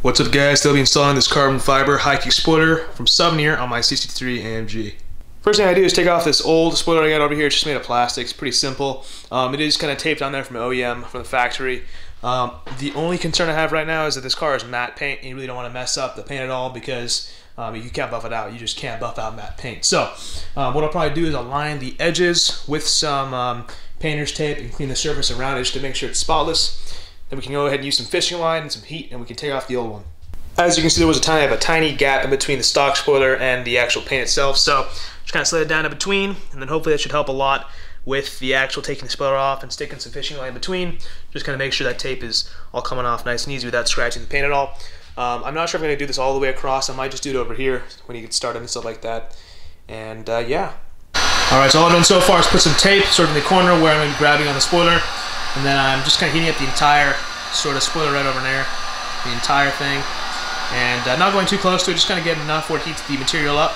What's up guys, still be installing this carbon fiber high kick spoiler from Suvneer on my 63 AMG. First thing I do is take off this old spoiler I got over here, it's just made of plastic, it's pretty simple. Um, it is kind of taped on there from OEM, from the factory. Um, the only concern I have right now is that this car is matte paint and you really don't want to mess up the paint at all because um, you can't buff it out, you just can't buff out matte paint. So um, what I'll probably do is I'll the edges with some um, painter's tape and clean the surface around it just to make sure it's spotless. Then we can go ahead and use some fishing line and some heat and we can take off the old one. As you can see, there was a tiny, a tiny gap in between the stock spoiler and the actual paint itself. So just kind of slid it down in between and then hopefully that should help a lot with the actual taking the spoiler off and sticking some fishing line in between. Just kind of make sure that tape is all coming off nice and easy without scratching the paint at all. Um, I'm not sure if I'm going to do this all the way across. I might just do it over here when you get started and stuff like that. And uh, yeah. Alright, so all I've done so far is put some tape sort of in the corner where I'm going to be grabbing on the spoiler. And then I'm just kind of heating up the entire sort of spoiler right over there, the entire thing. And uh, not going too close to it, just kind of getting enough where it heats the material up.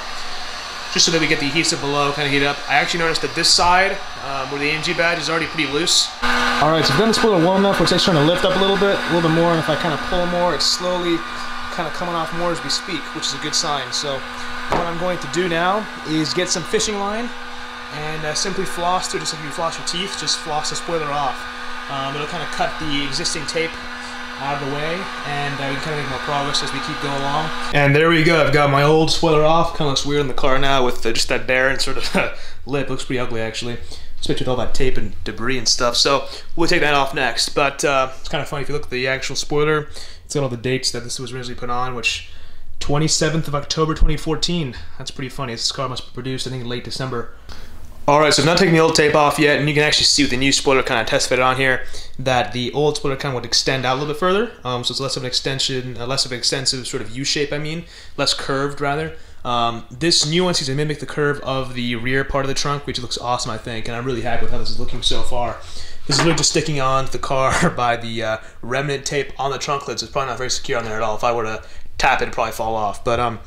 Just so that we get the adhesive below kind of heat up. I actually noticed that this side, um, where the AMG badge is already pretty loose. Alright, so I've done the spoiler warm enough where it's trying to lift up a little bit, a little bit more, and if I kind of pull more, it's slowly kind of coming off more as we speak, which is a good sign. So what I'm going to do now is get some fishing line and uh, simply floss through, just like you floss your teeth, just floss the spoiler off. Um, it'll kind of cut the existing tape out of the way, and uh, we can kind of make more progress as we keep going along. And there we go. I've got my old spoiler off. Kind of looks weird in the car now with uh, just that barren sort of lip. Looks pretty ugly actually, especially with all that tape and debris and stuff. So we'll take that off next. But uh, it's kind of funny if you look at the actual spoiler. It's got all the dates that this was originally put on, which 27th of October 2014. That's pretty funny. This car must be produced, I think, late December. Alright, so I'm not taking the old tape off yet, and you can actually see with the new spoiler kind of test fitted on here that the old spoiler kind of would extend out a little bit further. Um, so it's less of an extension, uh, less of an extensive sort of U-shape, I mean, less curved rather. Um, this new one seems to mimic the curve of the rear part of the trunk, which looks awesome, I think, and I'm really happy with how this is looking so far. This is really just sticking on the car by the uh, remnant tape on the trunk lid, so it's probably not very secure on there at all. If I were to tap it, it'd probably fall off. But um,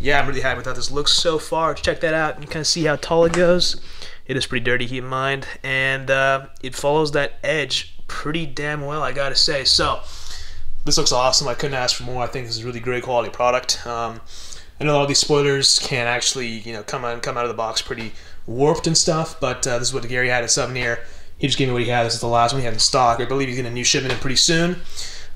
yeah, I'm really happy with how this looks so far. Check that out. and kind of see how tall it goes. It is pretty dirty, keep in mind, and uh, it follows that edge pretty damn well, I gotta say. So, this looks awesome. I couldn't ask for more. I think this is a really great quality product. Um, I know a lot of these spoilers can actually, you know, come on, come out of the box pretty warped and stuff, but uh, this is what Gary had at Suvneer. He just gave me what he had. This is the last one he had in stock. I believe he's getting a new shipment in pretty soon.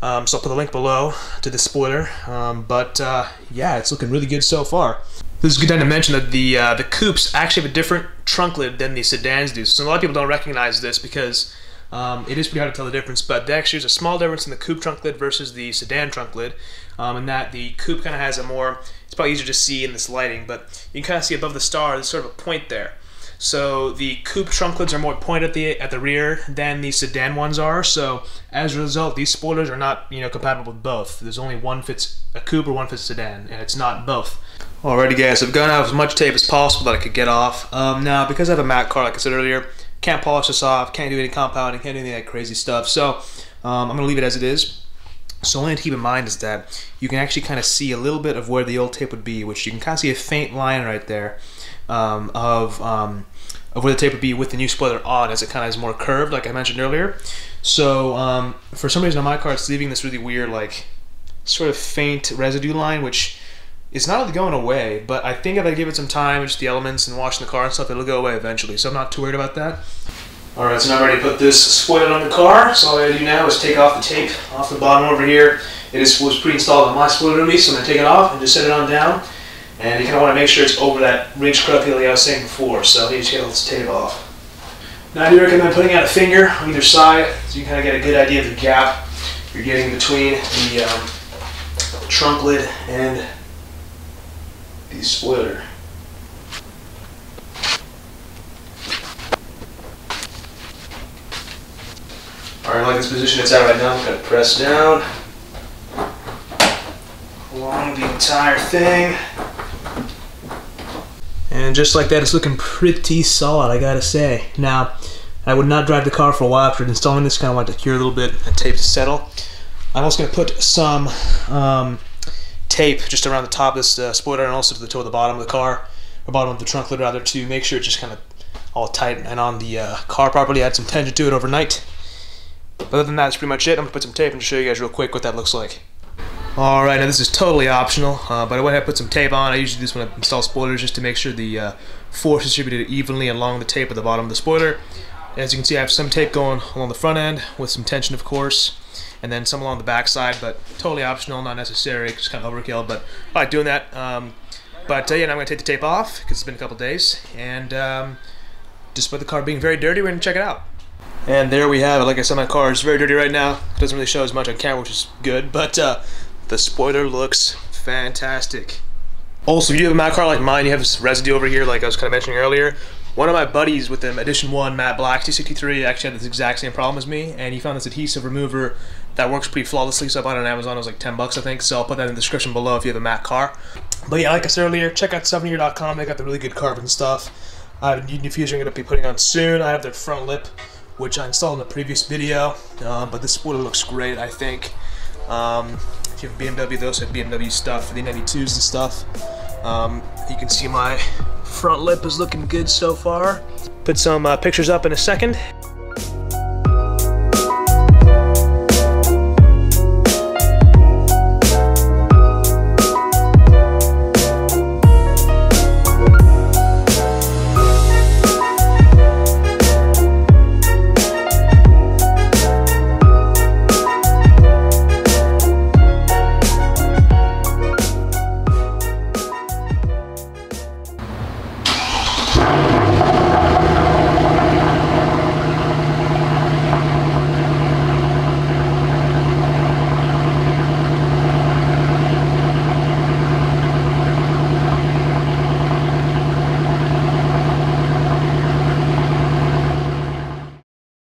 Um, so I'll put the link below to the spoiler. Um, but uh, yeah, it's looking really good so far. This is a good time to mention that the uh, the coupes actually have a different trunk lid than the sedans do. So a lot of people don't recognize this because um, it is pretty hard to tell the difference. But there actually there's a small difference in the coupe trunk lid versus the sedan trunk lid. Um, and that the coupe kind of has a more, it's probably easier to see in this lighting, but you can kind of see above the star, there's sort of a point there. So the coupe trunk lids are more pointed at the at the rear than the sedan ones are. So as a result, these spoilers are not you know compatible with both. There's only one fits a coupe or one fits a sedan, and it's not both. Alrighty guys, I've gone out as much tape as possible that I could get off. Um, now, because I have a matte car, like I said earlier, can't polish this off, can't do any compounding, can't do any of that crazy stuff. So um, I'm going to leave it as it is. So only to keep in mind is that you can actually kind of see a little bit of where the old tape would be, which you can kind of see a faint line right there um, of um, of where the tape would be with the new spoiler on, as it kind of is more curved, like I mentioned earlier. So um, for some reason on my car, it's leaving this really weird, like sort of faint residue line, which is not really going away, but I think if I give it some time, just the elements and washing the car and stuff, it'll go away eventually. So I'm not too worried about that. All right, so now I'm ready to put this spoiler on the car. So all I gotta do now is take off the tape off the bottom over here. It is, was pre-installed on my spoiler release, so I'm gonna take it off and just set it on down. And you kind of want to make sure it's over that ridge cut like I was saying before. So you just get all this tape off. Now I do recommend putting out a finger on either side, so you kind of get a good idea of the gap you're getting between the um, trunk lid and the spoiler. Alright, like this position it's at right now, I'm going to press down along the entire thing. And just like that, it's looking pretty solid, I gotta say. Now, I would not drive the car for a while after installing this, kind of want to cure a little bit and tape to settle. I'm also going to put some um, tape just around the top of this uh, spoiler and also to the toe of the bottom of the car, or bottom of the trunk lid rather, to make sure it's just kind of all tight and on the uh, car properly. Add some tension to it overnight. But other than that, that's pretty much it. I'm to put some tape and show you guys real quick what that looks like. Alright, now this is totally optional, uh, but I went ahead and put some tape on. I usually do this when I install spoilers just to make sure the uh, force is distributed evenly along the tape at the bottom of the spoiler. As you can see, I have some tape going along the front end with some tension, of course, and then some along the back side, but totally optional, not necessary, just kind of overkill, but I like doing that. Um, but uh, yeah, now I'm going to take the tape off because it's been a couple days, and um, despite the car being very dirty, we're going to check it out. And there we have it. Like I said, my car is very dirty right now. It doesn't really show as much on camera, which is good, but uh, the spoiler looks fantastic. Also, if you have a matte car like mine, you have this residue over here, like I was kind of mentioning earlier. One of my buddies with the Edition 1 Matte Black C63 actually had this exact same problem as me, and he found this adhesive remover that works pretty flawlessly. So I bought it on Amazon. It was like 10 bucks, I think. So I'll put that in the description below if you have a matte car. But yeah, like I said earlier, check out Suvneer.com. They got the really good carbon stuff. I have a new diffuser I'm going to be putting on soon. I have their front lip, which I installed in the previous video. Uh, but this spoiler looks great, I think. Um, you have BMW, they also have BMW stuff the 92s and stuff. Um, you can see my front lip is looking good so far. Put some uh, pictures up in a second.